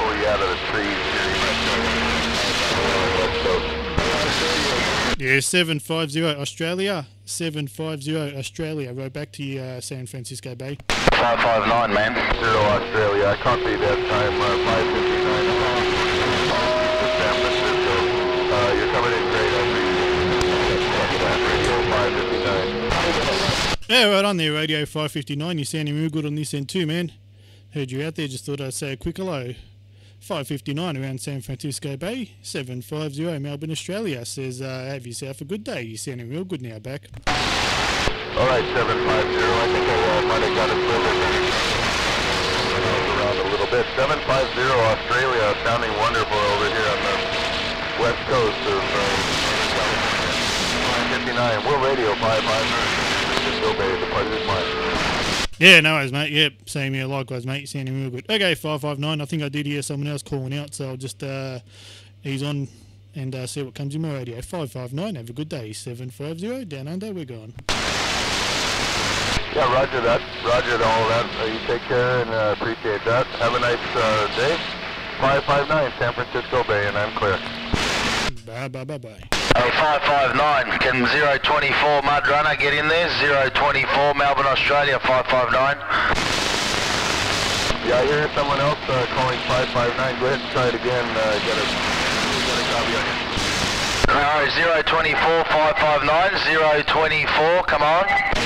pull you out of the trees. Yeah, 750 Australia. 750 Australia. Right back to you, uh, San Francisco Bay. 559, man. Zero Australia. I copy that time, uh, 559. San Francisco. Uh, you're coming in great. I appreciate it. 559. Yeah, right on there, Radio 559. You're sounding real good on this end too, man. Heard you out there, just thought I'd say a quick hello. 559 around San Francisco Bay, 750 Melbourne, Australia. Says, uh, have yourself a good day. You're sounding real good now, back. All right, 750. I think I uh, might have got it around a little bit. 750 Australia, sounding wonderful over here on the west coast of uh, 59. We're radio 559. Yeah, no worries, mate. Yep, same here. Likewise, mate. You're sounding real good. Okay, 559. I think I did hear someone else calling out, so I'll just uh, ease on and uh, see what comes in my radio. 559. Have a good day. 750. Down under. We're gone. Yeah, roger that. Roger all that. Uh, you take care and uh, appreciate that. Have a nice uh, day. 559 San Francisco Bay, and I'm clear. Bye, bye, bye, bye. Oh, 559, can 024 Mud Runner get in there? 024 Melbourne, Australia, 559. Yeah, I hear someone else uh, calling 559. Go ahead and try it again. Uh, get a, get a copy on it. No, 024 559, 024, come on.